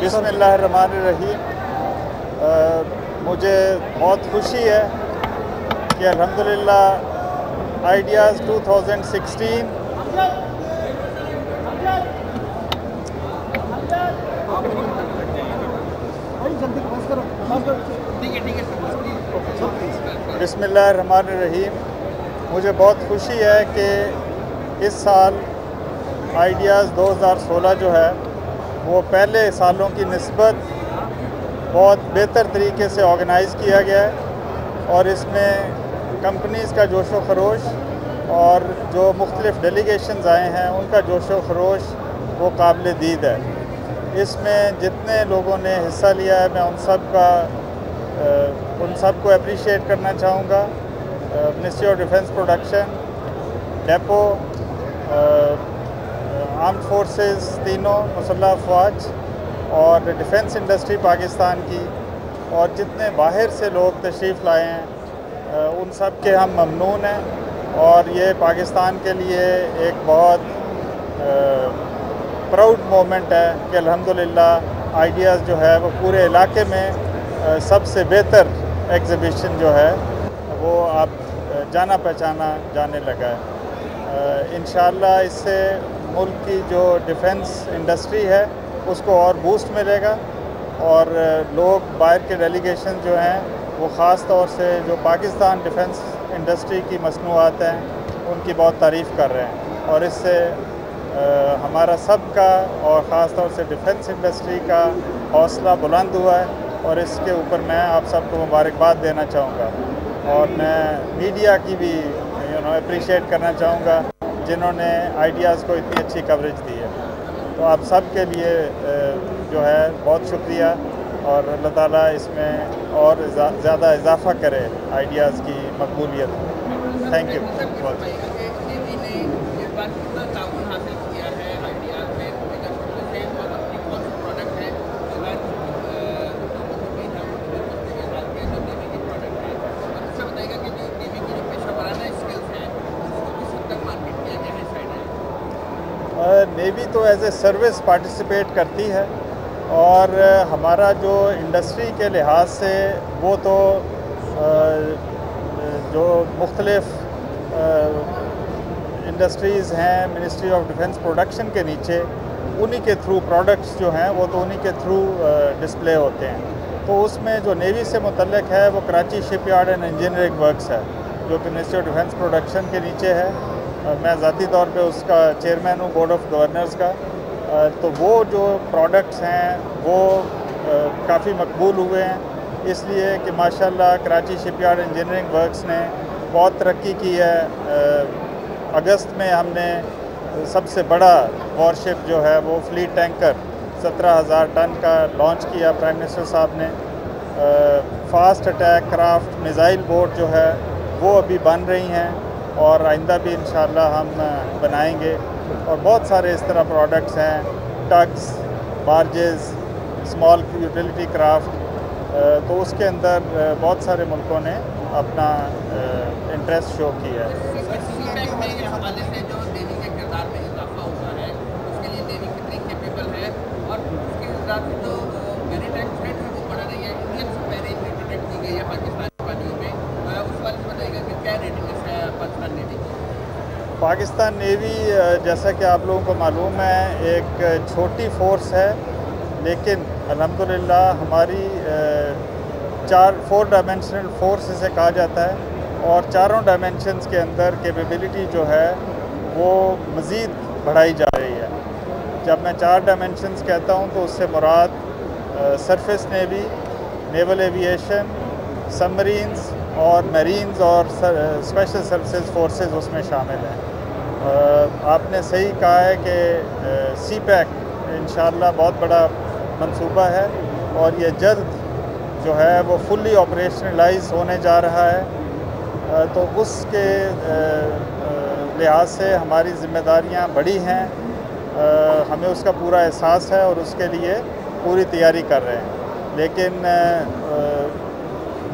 بسم اللہ الرحمن الرحیم۔ مجھے بہت خوشی ہے کہ الحمدللہ آئیڈیاز 2016 بسم اللہ الرحمن الرحیم۔ مجھے بہت خوشی ہے کہ اس سال آئیڈیاز دو ہزار سولہ جو ہے وہ پہلے سالوں کی نسبت بہت بہتر طریقے سے آرگنائز کیا گیا ہے اور اس میں کمپنیز کا جوش و خروش اور جو مختلف ڈیلیگیشنز آئے ہیں، ان کا جوش و خروش وہ قابل دید ہے۔ اس میں جتنے لوگوں نے حصہ لیا ہے، میں ان سب کا ان سب کو اپریشیٹ کرنا چاہوں گا۔ Ministry of defence production depot arm forces تینوں مسلح افواج اور ڈیفنس انڈسٹری پاکستان کی اور جتنے باہر سے لوگ تشریف لائے ہیں ان سب کے ہم ممنون ہیں اور یہ پاکستان کے لیے ایک بہت پراؤڈ مومنٹ ہے کہ الحمدللہ آئیڈیاز جو ہے وہ پورے علاقے میں سب سے بہتر ایگزیبیشن جو ہے وہ آپ جانا پہچانا جانے لگا ہے۔ انشاءاللہ اس سے ملک کی جو ڈیفنس انڈسٹری ہے، اس کو اور بوسٹ ملے گا۔ اور لوگ باہر کے ڈیلیگیشن جو ہیں، وہ خاص طور سے جو پاکستان ڈیفنس انڈسٹری کی مصنوعات ہیں، ان کی بہت تعریف کر رہے ہیں۔ اور اس سے ہمارا سب کا اور خاص طور سے ڈیفنس انڈسٹری کا حوصلہ بلند ہوا ہے۔ اور اس کے اوپر میں آپ سب کو مبارکباد دینا چاہوں گا۔ اور میں میڈیا کی بھی یو نو اپریشیٹ کرنا چاہوں گا۔ جنہوں نے آئیڈیاز کو اتنی اچھی کوریج دی ہے۔ تو آپ سب کے لیے جو ہے بہت شکریہ۔ اور اللہ تعالیٰ اس میں اور زیادہ اضافہ کرے آئیڈیاز کی مقبولیت۔ تھینک یو نیوی تو ایز اے سروس پارٹیسپیٹ کرتی ہے اور ہمارا جو انڈسٹری کے لحاظ سے وہ تو جو مختلف انڈسٹریز ہیں منسٹری آف ڈیفنس پروڈکشن کے نیچے، انہی کے تھرو پروڈکٹس جو ہیں وہ تو انہی کے تھرو ڈسپلے ہوتے ہیں۔ تو اس میں جو نیوی سے متعلق ہے وہ Karachi shipyard and engineering works ہے، جو کہ منسٹری آف ڈیفنس پروڈکشن کے نیچے ہے۔ میں ذاتی طور پہ اس کا چیئرمین ہوں بورڈ آف گورنرز کا۔ تو وہ جو پروڈکٹس ہیں، وہ کافی مقبول ہوئے ہیں۔ اس لیے کہ ماشاءاللہ Karachi ship yard engineering works نے بہت ترقی کی ہے۔ اگست میں ہم نے سب سے بڑا وارشپ جو ہے، وہ فلیٹ ٹینکر سترہ ہزار ٹن کا لانچ کیا پرائم منسٹر صاحب نے۔ Fast attack craft missile boat جو ہے، وہ ابھی بن رہی ہیں۔ اور آئندہ بھی انشاءاللہ ہم بنائیں گے۔ اور بہت سارے اس طرح پروڈکٹس ہیں۔ Tugs barges small utility craft تو اس کے اندر بہت سارے ملکوں نے اپنا انٹرسٹ شو کیا پاکستان نیوی جیسا کہ آپ لوگوں کو معلوم ہے، ایک چھوٹی فورس ہے، لیکن الحمدللہ ہماری چار، فور ڈائمینشنل فورس اسے کہا جاتا ہے اور چاروں ڈائمینشنز کے اندر کیپیبلٹی جو ہے، وہ مزید بڑھائی جا رہی ہے۔ جب میں چار ڈائمینشنز کہتا ہوں تو اس سے مراد surface navy, naval aviation submarines اور میرینز اور اسپیشل سروسز فورسز اس میں شامل ہیں۔ آپ نے صحیح کہا ہے کہ سی پیک انشاءاللہ بہت بڑا منصوبہ ہے اور یہ جلد جو ہے وہ فلی آپریشنلائز ہونے جا رہا ہے۔ تو اس کے لحاظ سے ہماری ذمہ داریاں بڑی ہیں۔ ہمیں اس کا پورا احساس ہے اور اس کے لیے پوری تیاری کر رہے ہیں۔ لیکن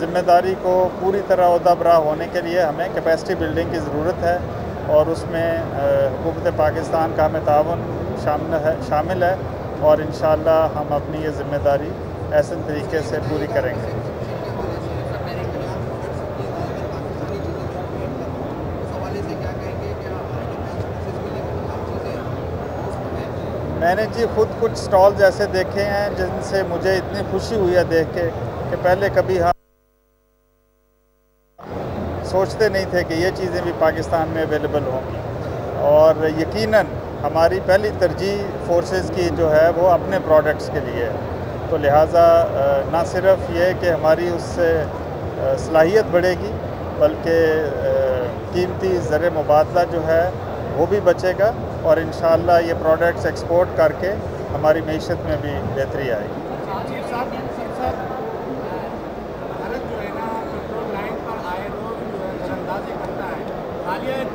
ذمہ داری کو پوری طرح عہدہ برا ہونے کے لیے ہمیں کیپیسٹی بلڈنگ کی ضرورت ہے اور اس میں حکومت پاکستان کا ہمیں تعاون شامل ہے شامل ہے اور انشاءاللہ ہم اپنی یہ ذمہ داری ایسے طریقے سے پوری کریں گے۔ میں نے جی خود کچھ سٹالز ایسے دیکھے ہیں جن سے مجھے اتنی خوشی ہوئی ہے دیکھ کے کہ پہلے کبھی ہم سوچتے نہیں تھے کہ یہ چیزیں بھی پاکستان میں اویلیبل ہوں گی۔ اور یقیناً ہماری پہلی ترجیح فورسز کی جو ہے وہ اپنے پروڈکٹس کے لیے ہے۔ تو لہٰذا نہ صرف یہ کہ ہماری اس سے صلاحیت بڑھے گی، بلکہ قیمتی زر مبادلہ جو ہے وہ بھی بچے گا اور انشاءاللہ یہ پروڈکٹس ایکسپورٹ کر کے ہماری معیشت میں بھی بہتری آئے گی۔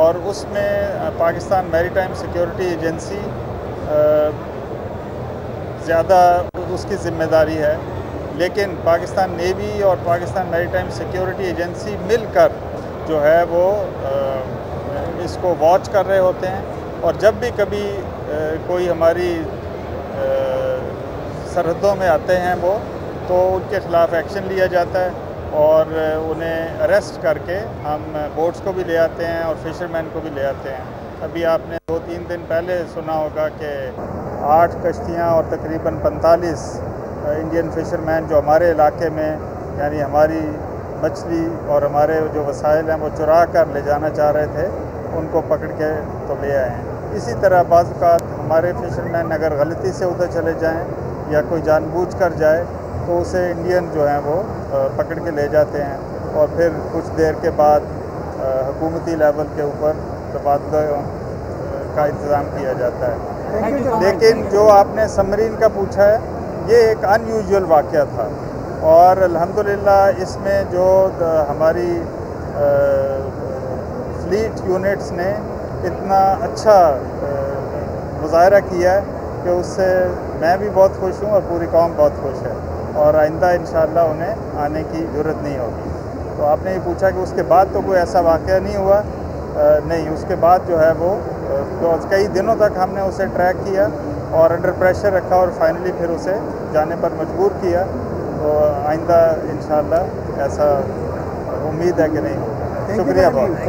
اور اس میں پاکستان میری ٹائم سیکیورٹی ایجنسی زیادہ اس کی ذمہ داری ہے۔ لیکن پاکستان نیوی اور پاکستان میری ٹائم سیکیورٹی ایجنسی مل کر جو ہے وہ اس کو واچ کر رہے ہوتے ہیں۔ اور جب بھی کبھی کوئی ہماری سرحدوں میں آتے ہیں وہ، تو ان کے خلاف ایکشن لیا جاتا ہے۔ اور انہیں اریسٹ کر کے ہم بوٹس کو بھی لے آتے ہیں اور فشرمین کو بھی لے آتے ہیں۔ ابھی آپ نے دو تین دن پہلے سنا ہوگا کہ آٹھ کشتیاں اور تقریباً پنتالیس انڈین فشرمین جو ہمارے علاقے میں یعنی ہماری مچھلی اور ہمارے جو وسائل ہیں، وہ چرا کر لے جانا چاہ رہے تھے، ان کو پکڑ کے تو لے آئے ہیں۔ اسی طرح بعض اوقات ہمارے فشرمین اگر غلطی سے ادھر چلے جائیں یا کوئی جان بوجھ کر جائے تو اسے انڈین جو ہیں وہ پکڑ کے لے جاتے ہیں اور پھر کچھ دیر کے بعد حکومتی لیول کے اوپر تبادلہ کا انتظام کیا جاتا ہے۔ لیکن جو آپ نے سمرین کا پوچھا ہے یہ ایک ان یوزول واقعہ تھا۔ اور الحمدللہ اس میں جو ہماری فلیٹ یونٹس نے اتنا اچھا مظاہرہ کیا ہے کہ اس سے میں بھی بہت خوش ہوں اور پوری قوم بہت خوش ہے۔ اور آئندہ انشاءاللہ انہیں آنے کی ضرورت نہیں ہوگی۔ تو آپ نے یہ پوچھا کہ اس کے بعد تو کوئی ایسا واقعہ نہیں ہوا؟ نہیں اس کے بعد جو ہے وہ کئی دنوں تک ہم نے اسے ٹریک کیا اور انڈر پریشر رکھا اور فائنلی پھر اسے جانے پر مجبور کیا۔ تو آئندہ انشاءاللہ ایسا امید ہے کہ نہیں ہوگا۔ شکریہ بہت۔